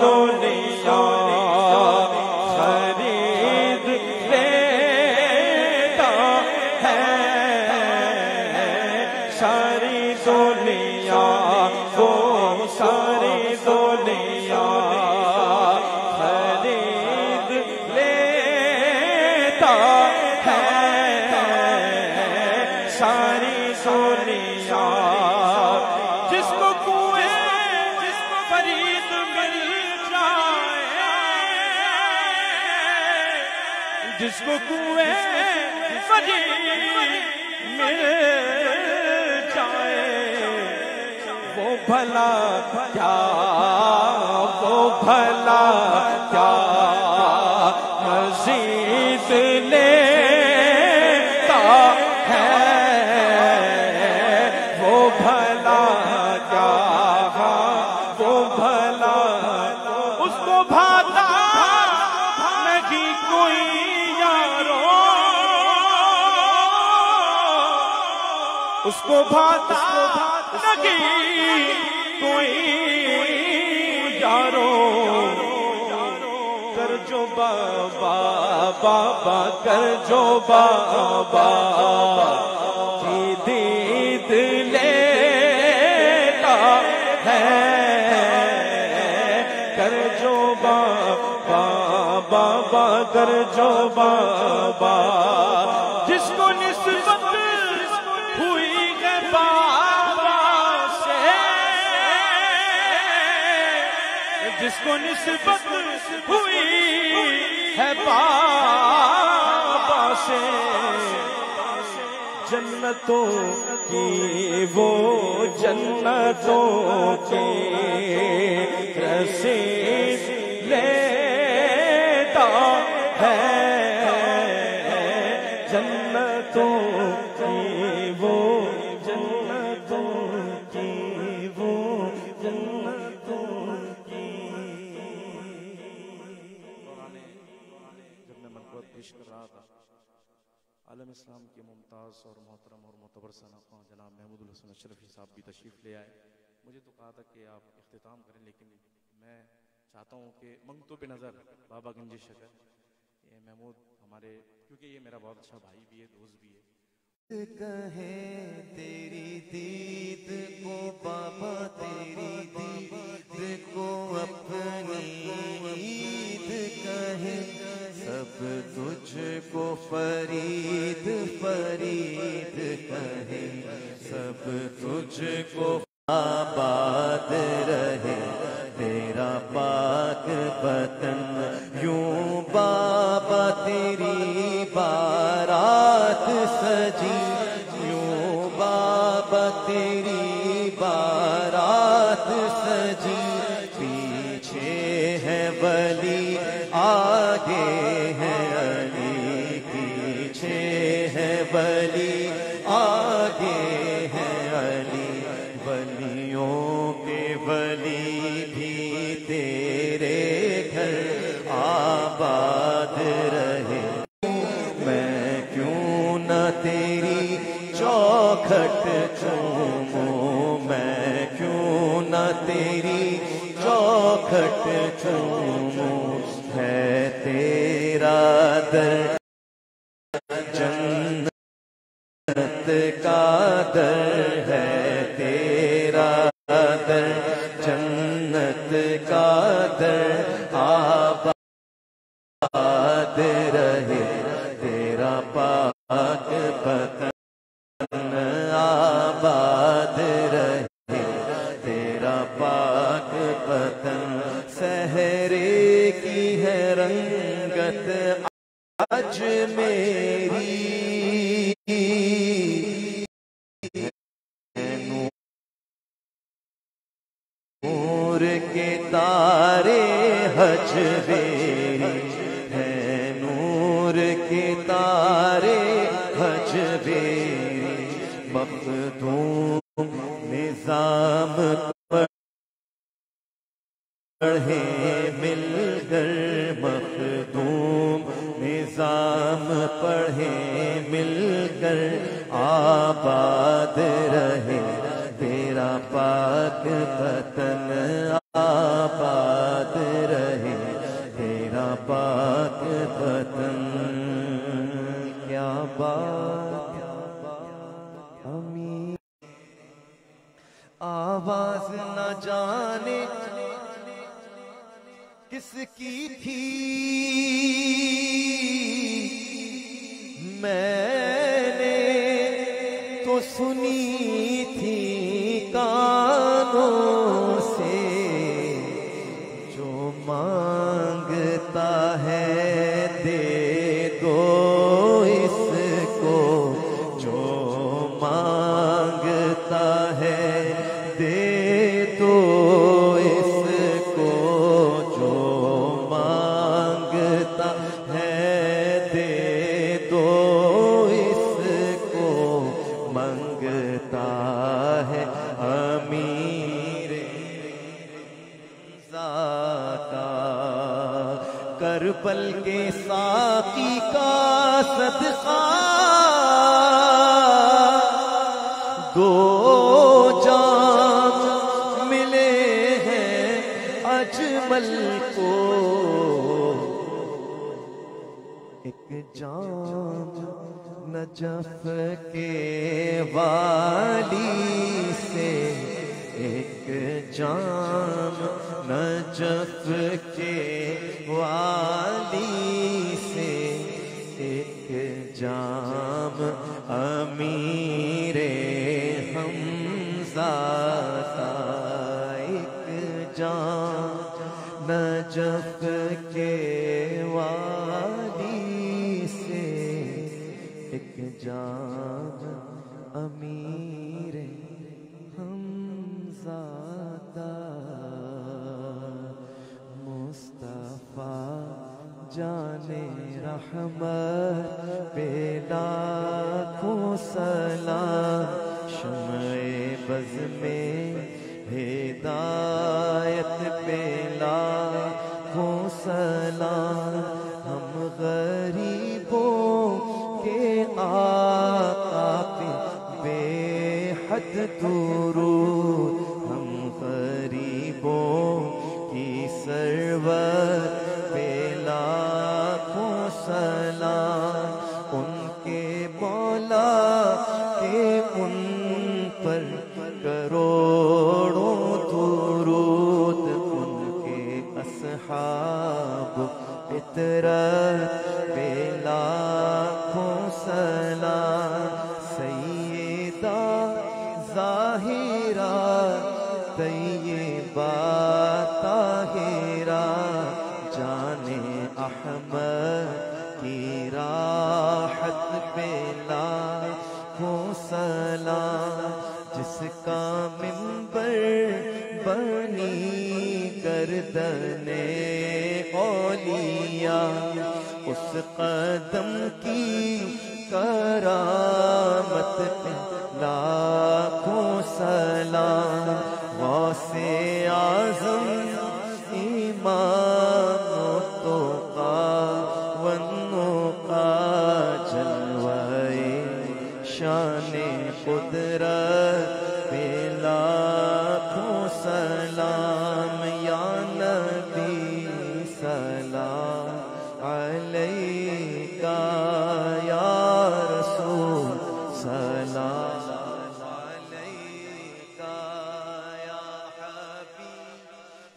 دنیا ہے۔ ساری ساری ہے۔ ساری جس کو کنویں فرید مل جس کو کنویں فرید مل جائے، وہ بھلا کیا، وہ بھلا کیا مزید لیتا ہے، وہ بھلا کیا۔ کو بھاتا نہیں کوئی یارو، کر جو بابا بابا، کر جو بابا۔ کی دید لیتا ہے۔ کر جو بابا بابا، کر جو بابا۔ جس کو نسبت ہوئی ہے بابا سے جنتوں کی وہ جنتوں کے رسے لے عالم اسلام کے ممتاز اور محترم اور معتبر صنعت جناب محمود الحسن اشرفی صاحب بھی تشریف لے آئے۔ مجھے تو کہا تھا کہ آپ اختتام کریں، لیکن میں چاہتا ہوں کہ منگتو پہ نظر، بابا گنجی شکر۔ یہ محمود ہمارے، کیونکہ یہ میرا بہت اچھا بھائی بھی ہے، دوست بھی ہے۔ کہیں تیری دید کو بابا، تیری دید کو اپنی عید کہیں سب تجھ کو فرید آگے ہے علی پیچھے ہے ولی آگے ہے علی ولیوں کے ولی بھی تیرے گھر آباد رہے۔ میں کیوں نہ تیری چوکھٹ چوموں؟ میں کیوں نہ تیری چوکھٹ چوموں؟ کا در ہے تیرا در، جنت کا در، آباد رہے، تیرا پاک پتن آباد رہے، تیرا پاک پتن سہرے کی ہے رنگت، آج میری تارے حج بیری ہے، نور کے تارے حج بیری۔ مخدوم نظام پڑھے مل کر مخدوم نظام پڑھے مل کر، آباد رہے۔ تیرا پاک وطن آواز نہ جانے کس کی تھی۔ میں نے تو سنی تھی کانوں دو جام ملے ہیں اجمل کو۔ ایک جام نجف کے والی سے، ایک جام نجف کے والی سے، ایک جام امیر حمزہ کا ایک جام نجف کے والی سے ایک جام امیر حمزہ کا مصطفیٰ جانے رحمت پہ لاکھوں سلام، شمع بز میں ہدایت پہ لاکھوں سلام ہم غریبوں کے آقا پہ۔ بے حد درود ہم غریبوں کی سرور۔ احمد کی راحت پہ لاکھوں سلام جس کا ممبر بنی گردن اولیاء، اس قدم کی کرامت پہ لاکھوں سلام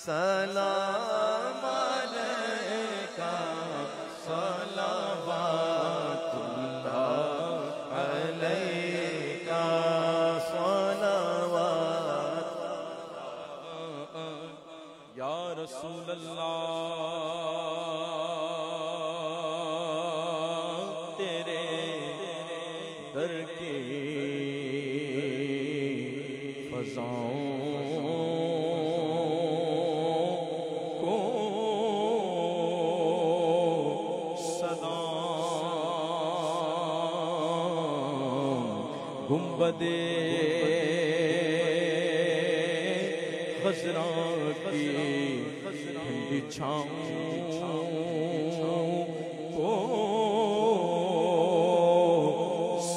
سلام علیکہ صلوات اللہ علیکہ صلوات یا رسول اللہ تیرے در کے فضاؤں گنبدے خسران کی ٹھنڈی چھاؤں کو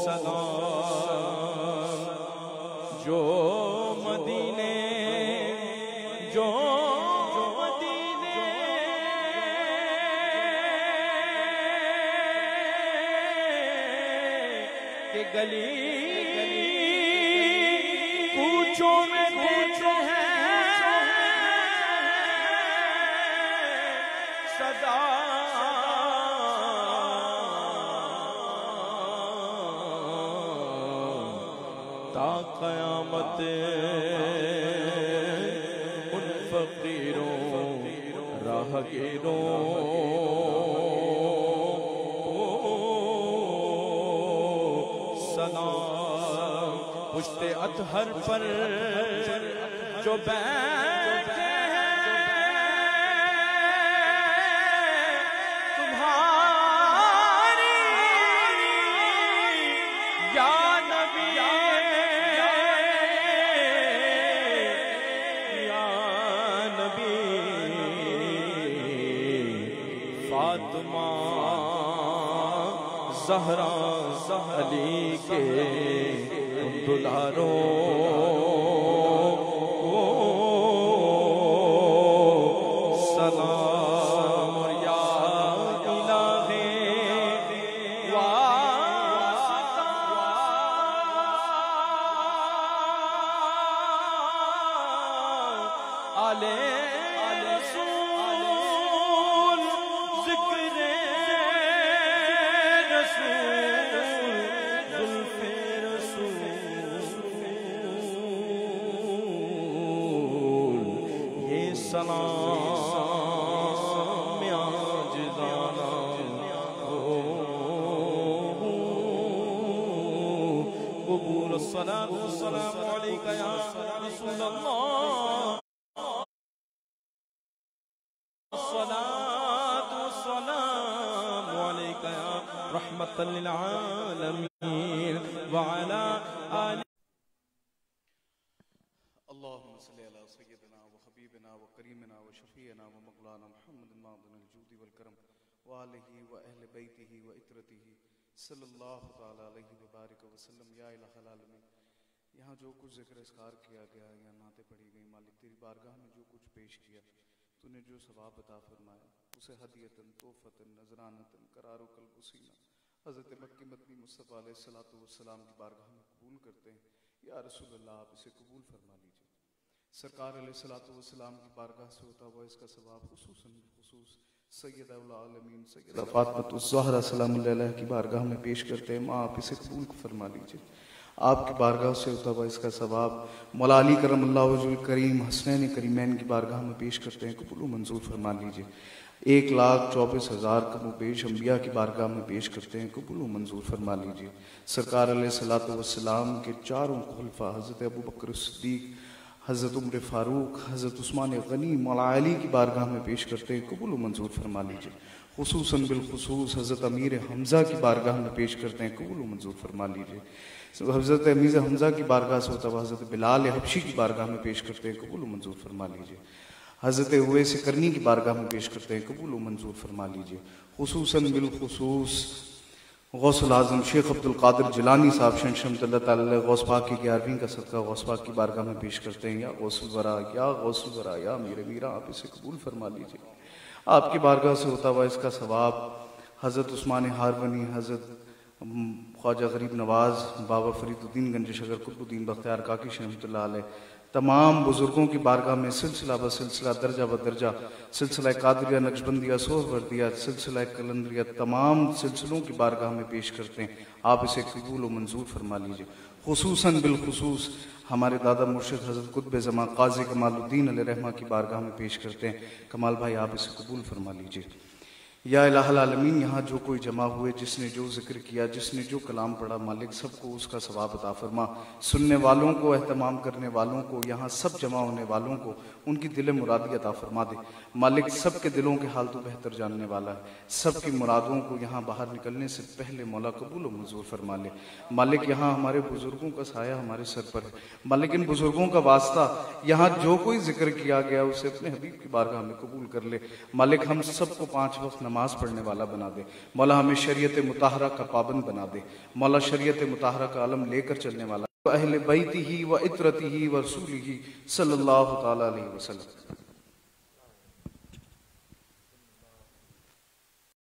سلام۔ جو مدینے جو گلی تا قیامت ان فقیروں راہ گیروں سلام پشت اطہر پر جو بین زہرا علی کے دلاروں قبول الصلاة والسلام عليك يا رسول الله الصلاة والسلام عليك يا رحمة للعالمين وعلى آل اللهم صل على سيدنا وحبيبنا وكريمنا وشفيعنا ومولانا محمد معظم الجود والكرم وآله وأهل بيته وإترته صلی اللہ تعالیٰ علیہ وبارک وسلم، یا الہ العالمین، یہاں جو کچھ ذکر اسکار کیا گیا، یا نعتیں پڑھی گئی مالک تیری بارگاہ میں جو کچھ پیش کیا تو نے جو ثواب عطا فرمایا، اسے ہدیتاً توفتاً نذرانتاً قرار و قلب سینہ حضرت مکی مدنی مصطفیٰ علیہ الصلوۃ والسلام کی بارگاہ میں قبول کرتے ہیں، یا رسول اللہ، آپ اسے قبول فرما لیجیے سرکار علیہ الصلوۃ والسلام کی بارگاہ سے ہوتا ہوا اس کا ثواب خصوصاً خصوص سید العالمین سید فاطمۃ الزہرا سلام اللہ علیہ کی بارگاہ میں پیش کرتے ہیں۔ ماں آپ اسے قبول فرما لیجیے آپ کی بارگاہ سے ہوتا ہوا اس کا ثواب مولا علی کرم اللہ وجہ الکریم حسنین کریمین کی بارگاہ میں پیش کرتے ہیں۔ قبول و منظور فرما لیجیے ایک لاکھ چوبیس ہزار کم و بیش انبیاء کی بارگاہ میں پیش کرتے ہیں۔ قبول و منظور فرما لیجیے سرکار علیہ صلاۃ والسلام کے چاروں خلفہ حضرت ابو بکر صدیق حضرت عمر فاروق، حضرت عثمان غنی، مولا علی کی بارگاہ میں پیش کرتے ہیں، قبول و منظور فرما لیجیے خصوصاً بالخصوص حضرت امیر حمزہ کی بارگاہ میں پیش کرتے ہیں، قبول و منظور فرما لیجیے حضرت امیر حمزہ کی بارگاہ سے ہوتا ہوا حضرت بلال حبشی کی بارگاہ میں پیش کرتے ہیں، قبول و منظور فرما لیجیے حضرت اویس کرنی کی بارگاہ میں پیش کرتے ہیں، قبول و منظور فرما لیجیے خصوصاً بالخصوص غوث العظم شیخ عبد القادر جلانی صاحب شن شمت اللہ تعالی غوث پاک کی گیارہویں کا صدقہ غوث پاک کی بارگاہ میں پیش کرتے ہیں۔ یا غوث الورا، یا غوث الورا، یا میرے میرا، آپ اسے قبول فرما لیجیے آپ کی بارگاہ سے ہوتا ہوا اس کا ثواب حضرت عثمان ہارونی حضرت خواجہ غریب نواز، بابا فرید الدین گنج شگر قطب الدین بختیار کاکی شرحمۃ اللہ علیہ تمام بزرگوں کی بارگاہ میں سلسلہ بسلسلہ درجہ بدرجہ سلسلہ قادریہ، نقشبندیہ سوہ وردیہ سلسلہ کلندریہ، تمام سلسلوں کی بارگاہ میں پیش کرتے ہیں۔ آپ اسے قبول و منظور فرما لیجیے خصوصاً بالخصوص ہمارے دادا مرشد حضرت قطب زمان قاضی کمال الدین علیہ رحمہ کی بارگاہ میں پیش کرتے ہیں۔ کمال بھائی، آپ اسے قبول فرما لیجیے یا الہ العالمین، یہاں جو کوئی جمع ہوئے، جس نے جو ذکر کیا، جس نے جو کلام پڑھا، مالک سب کو اس کا ثواب عطا فرما۔ سننے والوں کو، اہتمام کرنے والوں کو، یہاں سب جمع ہونے والوں کو ان کی دل مرادی عطا فرما دے۔ مالک سب کے دلوں کے حال تو بہتر جاننے والا ہے۔ سب کی مرادوں کو یہاں باہر نکلنے سے پہلے مولا قبول و منظور فرما لے۔ مالک، یہاں ہمارے بزرگوں کا سایہ ہمارے سر پر ہے۔ مالک، ان بزرگوں کا واسطہ، یہاں جو کوئی ذکر کیا گیا، اسے اپنے حبیب کی بارگاہ میں قبول کر لے۔ مالک، ہم سب کو پانچ وقت نماز نماز پڑھنے والا بنا دے۔ مولا ہمیں شریعت مطالعہ کا پابند بنا دے۔ مولا شریعت مطہرہ کا علم لے کر چلنے والا۔ اہل بیتی ہی و اطرتی ہی و رسولی ہی صلی اللہ تعالی علیہ وسلم۔